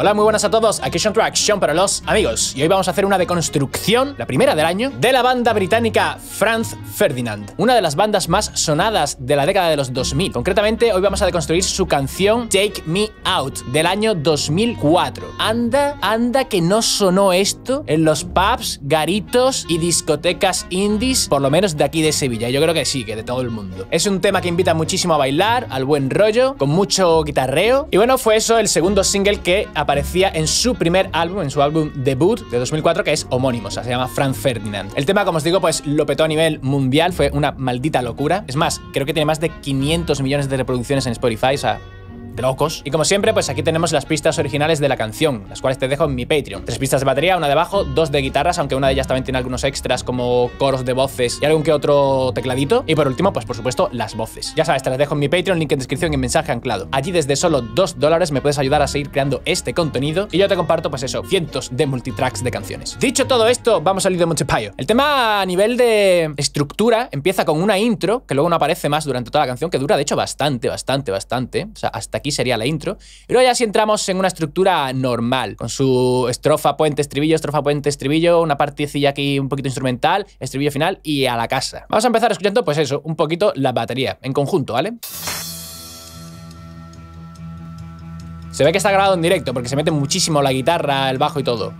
Hola, muy buenas a todos, aquí Sean Track, Sean para los amigos. Y hoy vamos a hacer una deconstrucción, la primera del año De la banda británica Franz Ferdinand Una de las bandas más sonadas de la década de los 2000 Concretamente, hoy vamos a deconstruir su canción Take Me Out, del año 2004 Anda, anda que no sonó esto en los pubs, garitos y discotecas indies Por lo menos de aquí de Sevilla, yo creo que sí, que de todo el mundo. Es un tema que invita muchísimo a bailar, al buen rollo, con mucho guitarreo. Y bueno, fue eso el segundo single que aparecía en su primer álbum, en su álbum debut de 2004, que es homónimo, o sea, se llama Franz Ferdinand. El tema, como os digo, pues lo petó a nivel mundial, fue una maldita locura. Es más, creo que tiene más de 500 millones de reproducciones en Spotify, o sea, locos. Y como siempre, pues aquí tenemos las pistas originales de la canción, las cuales te dejo en mi Patreon. Tres pistas de batería, una de bajo, dos de guitarras, aunque una de ellas también tiene algunos extras como coros de voces y algún que otro tecladito. Y por último, pues por supuesto, las voces. Ya sabes, te las dejo en mi Patreon, link en descripción y en mensaje anclado. Allí desde solo dos dólares me puedes ayudar a seguir creando este contenido y yo te comparto, pues eso, cientos de multitracks de canciones. Dicho todo esto, vamos a salir de Montepayo. El tema a nivel de estructura empieza con una intro, que luego no aparece más durante toda la canción, que dura de hecho bastante, bastante, bastante. O sea, hasta aquí sería la intro. Y luego ya si entramos en una estructura normal, con su estrofa, puente, estribillo, estrofa, puente, estribillo, una partecilla aquí un poquito instrumental, estribillo final y a la casa. Vamos a empezar escuchando, pues eso, un poquito la batería, en conjunto, ¿vale? Se ve que está grabado en directo porque se mete muchísimo la guitarra, el bajo y todo.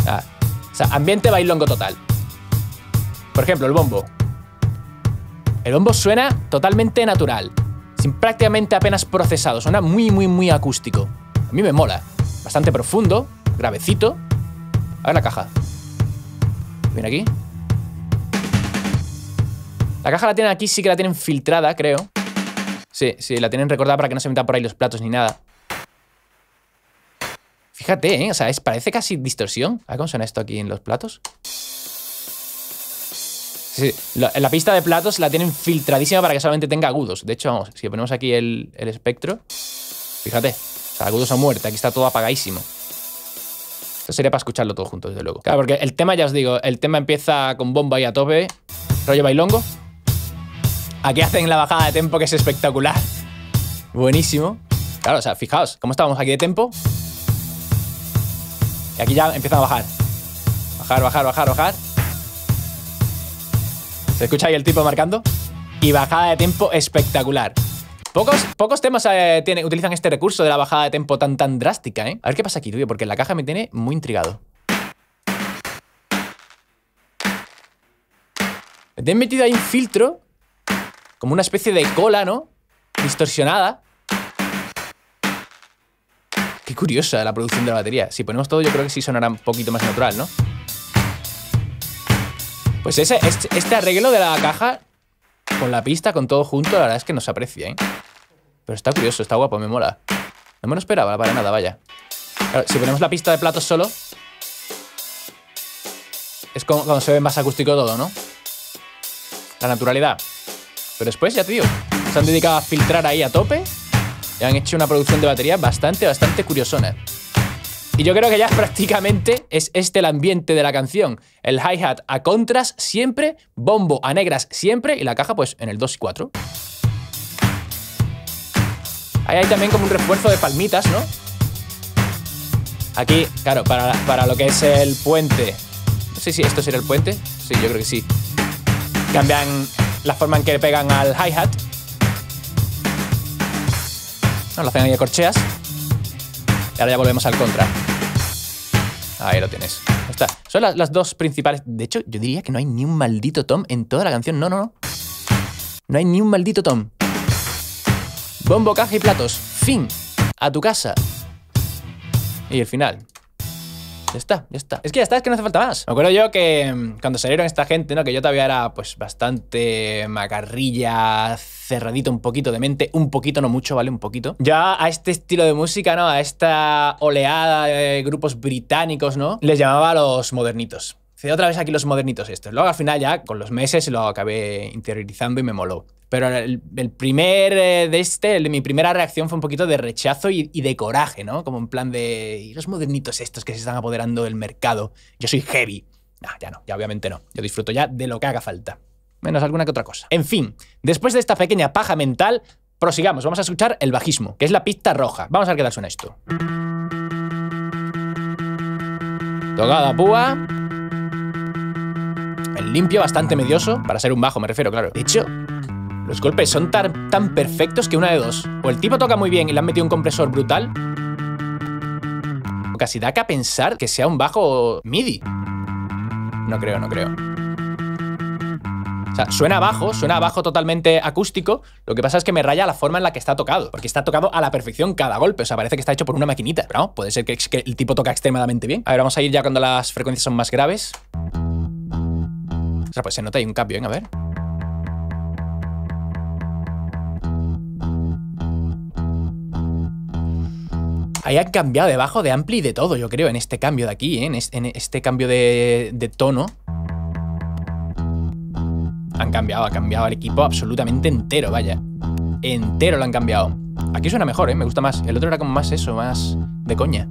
o sea, ambiente bailongo total. Por ejemplo, el bombo. El bombo suena totalmente natural sin prácticamente apenas procesado. Suena muy, muy, muy acústico. A mí me mola. Bastante profundo, gravecito. A ver la caja. Viene aquí. La caja la tienen aquí, sí que la tienen filtrada, creo. Sí, sí, la tienen recordada para que no se metan por ahí los platos ni nada. Fíjate, ¿eh? O sea, es, parece casi distorsión. A ver cómo suena esto aquí en los platos. Sí, la, pista de platos la tienen filtradísima para que solamente tenga agudos. De hecho, vamos, si ponemos aquí el, el espectro, fíjate, agudos a muerte, aquí está todo apagadísimo. Esto sería para escucharlo todo junto, desde luego. Claro, porque el tema, ya os digo, el tema empieza con bomba y a tope, rollo bailongo. Aquí hacen la bajada de tempo que es espectacular. Buenísimo. Claro, o sea, fijaos, ¿cómo estábamos aquí de tempo? Y aquí ya empiezan a bajar. Bajar, bajar, bajar, bajar. Se escucha ahí el tipo marcando. Y bajada de tiempo espectacular. Pocos, pocos temas eh, utilizan este recurso de la bajada de tempo tan tan drástica, ¿eh? A ver qué pasa aquí, tío, porque la caja me tiene muy intrigado. Me tienen metido ahí un filtro, como una especie de cola, ¿no? Distorsionada. Qué curiosa la producción de la batería. Si ponemos todo, yo creo que sí sonará un poquito más natural, ¿no? Pues ese, este, este, arreglo de la caja, con la pista, con todo junto, la verdad es que no se aprecia, ¿eh? Pero está curioso, está guapo, me mola. No me lo esperaba para nada, vaya. si ponemos la pista de platos solo, es como cuando se ve más acústico todo, ¿no? La naturalidad. Pero después, ya te se han dedicado a filtrar ahí a tope y han hecho una producción de batería bastante, bastante curiosona. Y yo creo que ya prácticamente es este el ambiente de la canción. El hi-hat a contras siempre, bombo a negras siempre y la caja pues en el 2 y 4. Ahí hay también como un refuerzo de palmitas, ¿no? Aquí, claro, para, para lo que es el puente. No sé si esto sería el puente. Sí, yo creo que sí. Cambian la forma en que pegan al hi-hat. No, lo hacen ahí de corcheas. Y ahora ya volvemos al contra. Ahí lo tienes. Está. Son las, dos principales. De hecho, yo diría que no hay ni un maldito tom en toda la canción. No, no, no. No hay ni un maldito tom. Bombo, caja y platos. Fin. A tu casa. Y el final. Ya está, ya está. Es que ya está, es que no hace falta más. Me acuerdo yo que mm, cuando salieron esta gente, ¿no? Que yo todavía era pues bastante macarrilla, cerradito un poquito de mente, un poquito, no mucho, ¿vale? Un poquito. Ya a este estilo de música, ¿no? A esta oleada de grupos británicos, ¿no? Les llamaba los modernitos. Otra vez aquí los modernitos estos. Luego al final ya, con los meses, lo acabé interiorizando y me moló. Pero el, primer eh, de este, mi primera reacción fue un poquito de rechazo y, de coraje, ¿no? Como en plan de. ¿Y los modernitos estos que se están apoderando del mercado? Yo soy heavy. No, ya no, ya obviamente no. Yo disfruto ya de lo que haga falta. Menos alguna que otra cosa. En fin, después de esta pequeña paja mental, prosigamos. Vamos a escuchar el bajismo, que es la pista roja. Vamos a ver qué tal suena esto. Tocada púa. Limpio bastante medioso, para ser un bajo me refiero, claro. De hecho, los golpes son tan, perfectos que una de dos. O el tipo toca muy bien y le han metido un compresor brutal, o casi da que a pensar que sea un bajo MIDI. No creo, no creo. O sea, suena bajo, suena bajo totalmente acústico. Lo que pasa es que me raya la forma en la que está tocado. Porque está tocado a la perfección cada golpe. O sea, parece que está hecho por una maquinita. No, puede ser que, que el tipo toca extremadamente bien. A ver, vamos a ir ya cuando las frecuencias son más graves. O sea, pues se nota ahí un cambio, ¿eh? A ver. Ahí han cambiado de bajo, de ampli y de todo, yo creo, en este cambio de aquí, ¿eh? en, este, en este cambio de, de tono. Han cambiado, ha cambiado el equipo absolutamente entero, vaya. Entero lo han cambiado. Aquí suena mejor, ¿eh? Me gusta más. El otro era como más eso, más de coña.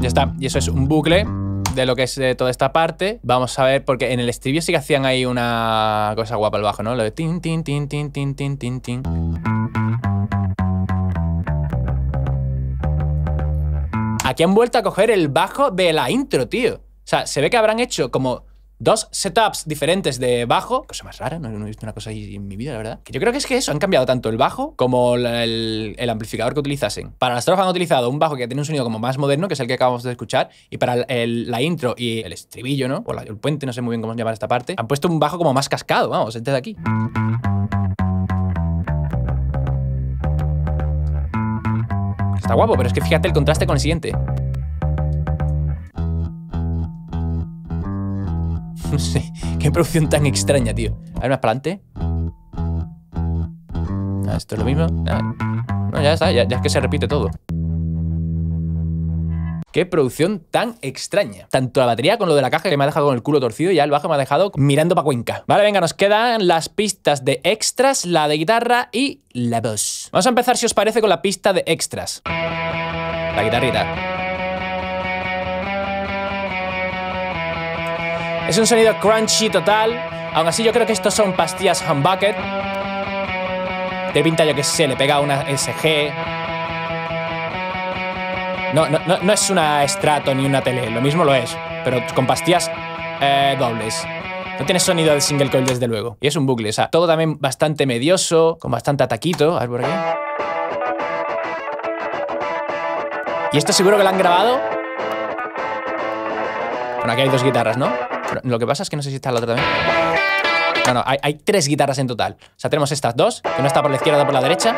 Ya está. Y eso es un bucle de lo que es de toda esta parte. Vamos a ver, porque en el estribillo sí que hacían ahí una cosa guapa al bajo, ¿no? Lo de tin, tin, tin, tin, tin, tin, tin, tin. Aquí han vuelto a coger el bajo de la intro, tío. O sea, se ve que habrán hecho como dos setups diferentes de bajo. Cosa más rara, no, he visto una cosa ahí en mi vida, la verdad. Que yo creo que es que eso, han cambiado tanto el bajo como el, amplificador que utilizasen. Para la estrofa han utilizado un bajo que tiene un sonido como más moderno, que es el que acabamos de escuchar, y para la intro y el estribillo, ¿no? O el puente, no sé muy bien cómo llamar esta parte, han puesto un bajo como más cascado, vamos, este de aquí. Está guapo, pero es que fíjate el contraste con el siguiente. No sé, qué producción tan extraña, tío. A ver, más para adelante. Ah, esto es lo mismo. Ah, No, ya está, ya, es que se repite todo. Qué producción tan extraña. Tanto la batería con lo de la caja que me ha dejado con el culo torcido y ya el bajo me ha dejado mirando pa' Cuenca. Vale, venga, nos quedan las pistas de extras, la de guitarra y la voz. Vamos a empezar, si os parece, con la pista de extras. La guitarrita. Es un sonido crunchy total. Aún así, yo creo que estos son pastillas humbucket. De pinta, yo que sé, le pega una SG. No, no, no, no es una Strato ni una tele, lo mismo lo es, pero con pastillas eh, dobles. No tiene sonido de single coil, desde luego. Y es un bucle, o sea, todo también bastante medioso, con bastante ataquito. A ver por aquí. Y esto seguro que lo han grabado. Bueno, aquí hay dos guitarras, ¿no? Lo que pasa es que no sé si está la otra también. No, no, hay, tres guitarras en total. O sea, tenemos estas dos, no está por la izquierda, por la derecha.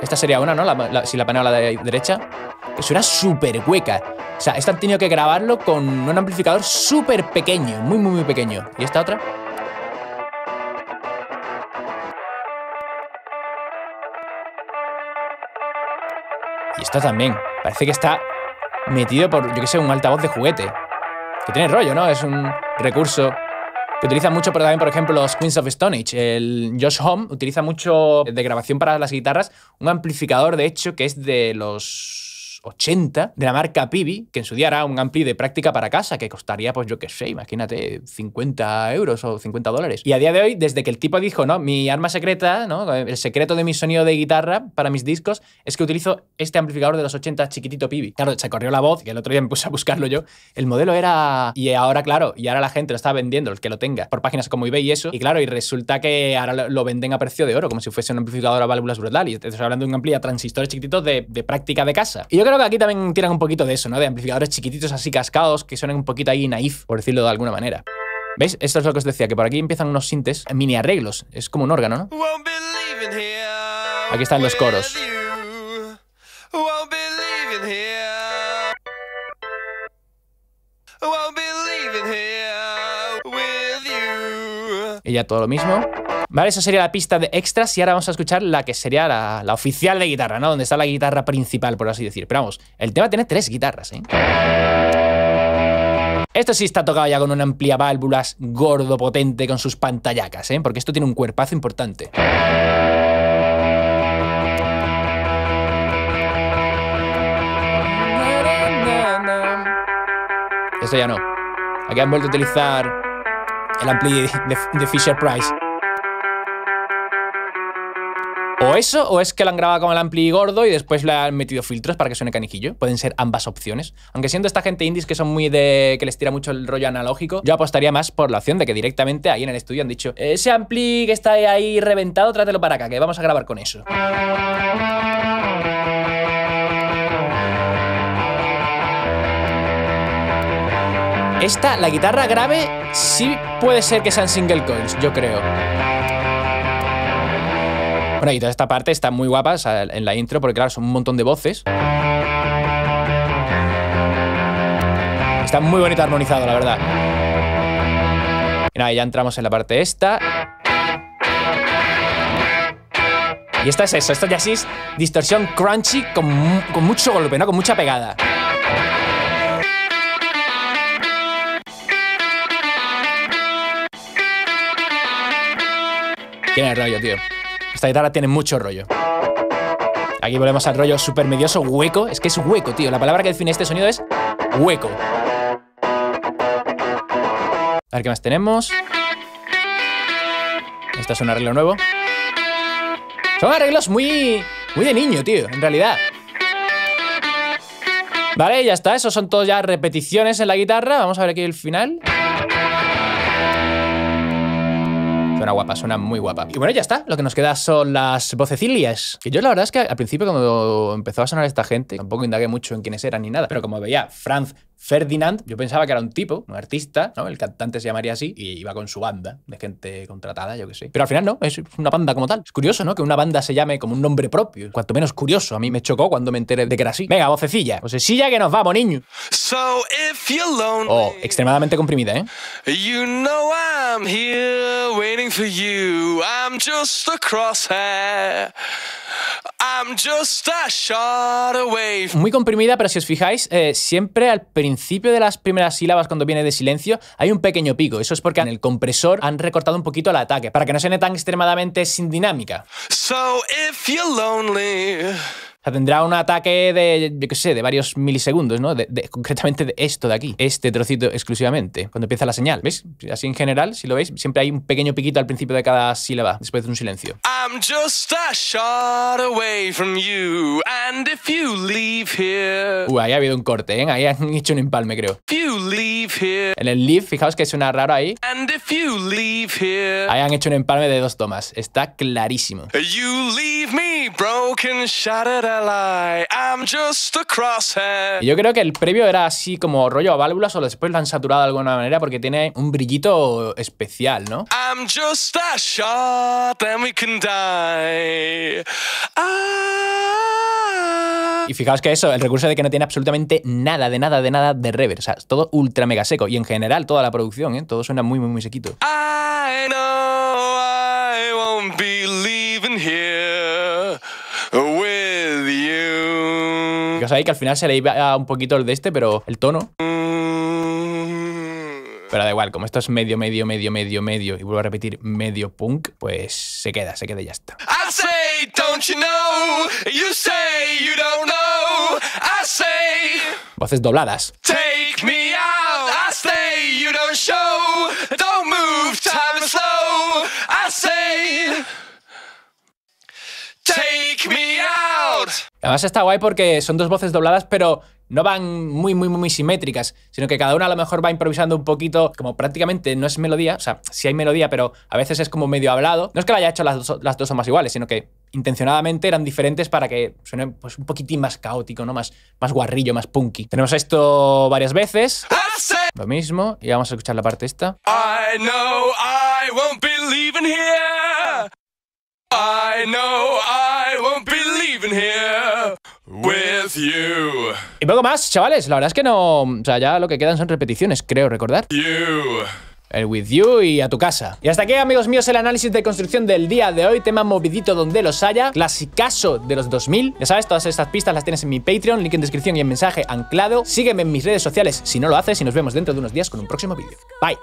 Esta sería una, ¿no? Si la paneo la de derecha. Que suena súper hueca. O sea, esta han tenido que grabarlo con un amplificador súper pequeño, muy, muy, muy pequeño. ¿Y esta otra? Y esta también. Parece que está metido por, yo que sé, un altavoz de juguete. Que tiene rollo, ¿no? Es un recurso que utilizan mucho, pero también, por ejemplo, los Queens of Stone Age. El Josh Home utiliza mucho de grabación para las guitarras un amplificador, de hecho, que es de los 80, de la marca Pibi, que en su día era un ampli de práctica para casa, que costaría, pues yo qué sé, imagínate, 50 euros o 50 dólares. Y a día de hoy, desde que el tipo dijo, no, mi arma secreta, ¿no? El secreto de mi sonido de guitarra para mis discos es que utilizo este amplificador de los 80 chiquitito Pibi. Claro, se corrió la voz, que el otro día me puse a buscarlo yo. El modelo era... Y ahora, claro, y ahora la gente lo está vendiendo, el que lo tenga, por páginas como eBay y eso. Y claro, y resulta que ahora lo- venden a precio de oro, como si fuese un amplificador a válvulas brutal. Y estoy hablando de un ampli a transistores chiquititos de, de práctica de casa. Y yo creo que aquí también tiran un poquito de eso, ¿no? De amplificadores chiquititos así cascados, que suenan un poquito ahí naif, por decirlo de alguna manera. ¿Veis? Esto es lo que os decía, que por aquí empiezan unos sintes, mini arreglos. Es como un órgano, ¿no? Aquí están los coros. Y ya todo lo mismo. Vale, eso sería la pista de extras y ahora vamos a escuchar la que sería la, la oficial de guitarra, ¿no? Donde está la guitarra principal, por así decir. Pero vamos, el tema tiene tres guitarras, ¿eh? Esto sí está tocado ya con una amplia válvulas, gordo, potente, con sus pantallacas, ¿eh? Porque esto tiene un cuerpazo importante. Esto ya no. Aquí han vuelto a utilizar el ampli de Fisher Price. O eso, o es que lo han grabado con el ampli gordo y después le han metido filtros para que suene canijillo. Pueden ser ambas opciones. Aunque siendo esta gente indies que son muy de. que les tira mucho el rollo analógico, yo apostaría más por la opción de que directamente ahí en el estudio han dicho: ese ampli que está ahí reventado, trátelo para acá, que vamos a grabar con eso. Esta, la guitarra grave, sí puede ser que sean single coils, yo creo. Bueno, y toda esta parte está muy guapa en la intro, porque claro, son un montón de voces. Está muy bonito armonizado, la verdad. Y nada, ya entramos en la parte esta. Y esta es eso, esto ya sí es distorsión crunchy con mucho golpe, ¿no? Con mucha pegada. Tiene rollo, tío. Esta guitarra tiene mucho rollo. Aquí volvemos al rollo super medioso, hueco. Es que es hueco, tío. La palabra que define este sonido es hueco. A ver qué más tenemos. Este es un arreglo nuevo. Son arreglos muy, muy de niño, tío, en realidad. Vale, ya está. Esos son todos ya repeticiones en la guitarra. Vamos a ver aquí el final. Suena guapa, suena muy guapa. Y bueno, ya está. Lo que nos queda son las vocecilias. Que yo la verdad es que al principio cuando empezó a sonar esta gente, tampoco indagué mucho en quiénes eran ni nada. Pero como veía Franz Ferdinand, yo pensaba que era un tipo, un artista, ¿no? El cantante se llamaría así y iba con su banda de gente contratada, yo que sé. Pero al final no, es una banda como tal. Es curioso, ¿no? Que una banda se llame como un nombre propio. Cuanto menos curioso. A mí me chocó cuando me enteré de que era así. Venga, vocecilla. Vocecilla que nos vamos, niño. So if you're lonely, Oh, extremadamente comprimida, ¿eh? you know I'm here waiting for you. I'm just a crosshair. I'm just a shot away. from- muy comprimida, pero si os fijáis, eh, siempre al principio de las primeras sílabas, cuando viene de silencio, hay un pequeño pico. Eso es porque en el compresor han recortado un poquito el ataque, para que no suene tan extremadamente sin dinámica. So if you're lonely, O sea, tendrá un ataque de, yo qué sé, de varios milisegundos, ¿no? De- de- concretamente de esto de aquí, este trocito exclusivamente, cuando empieza la señal. ¿Veis? Así en general, si lo veis, siempre hay un pequeño piquito al principio de cada sílaba, después de un silencio. I'm just a shot away from you. And if you leave here, Uh, ahí ha habido un corte, ¿eh? Ahí han hecho un empalme, creo. if you leave here, En el live, fijaos que suena raro ahí. and if you leave here, Ahí han hecho un empalme de dos tomas. Está clarísimo. You leave me broken, shattered, I lie. I'm just a crosshair. Y Yo creo que el previo era así como rollo a válvulas o después lo han saturado de alguna manera porque tiene un brillito especial, ¿no? I'm just a shot, then we can die. Ah. Y fijaos que eso, el recurso de que no tiene absolutamente nada, de nada, de nada de reverb. O sea, es todo ultra mega seco. Y en general toda la producción, ¿eh? Todo suena muy, muy, muy sequito. I know I won't be leaving here ahí que al final se le iba un poquito el de este, pero el tono. Pero da igual, como esto es medio, medio, medio, medio, medio, y vuelvo a repetir medio punk, pues se queda, se queda y ya está. I say, don't you know? You say you don't know. I say. Voces dobladas. Take me out. I say you don't show. Don't move. Time is slow. I say. Take me out. Además está guay porque son dos voces dobladas, pero no van muy, muy, muy, simétricas, sino que cada una a lo mejor va improvisando un poquito, como prácticamente no es melodía, o sea, sí hay melodía, pero a veces es como medio hablado. No es que lo haya hecho las dos, las dos son más iguales, sino que intencionadamente eran diferentes para que suene pues, un poquitín más caótico, ¿no? Más, más guarrillo, más punky. Tenemos esto varias veces, lo mismo, y vamos a escuchar la parte esta. I know I won't be leaving here. I know I here with you. Y poco más, chavales, la verdad es que no... O sea, ya lo que quedan son repeticiones, creo recordar. You. El with you y a tu casa. Y hasta aquí, amigos míos, el análisis de construcción del día de hoy. Tema movidito donde los haya. Clasicazo de los 2000. Ya sabes, todas estas pistas las tienes en mi Patreon, link en descripción y en mensaje anclado. Sígueme en mis redes sociales si no lo haces y nos vemos dentro de unos días con un próximo vídeo. Bye.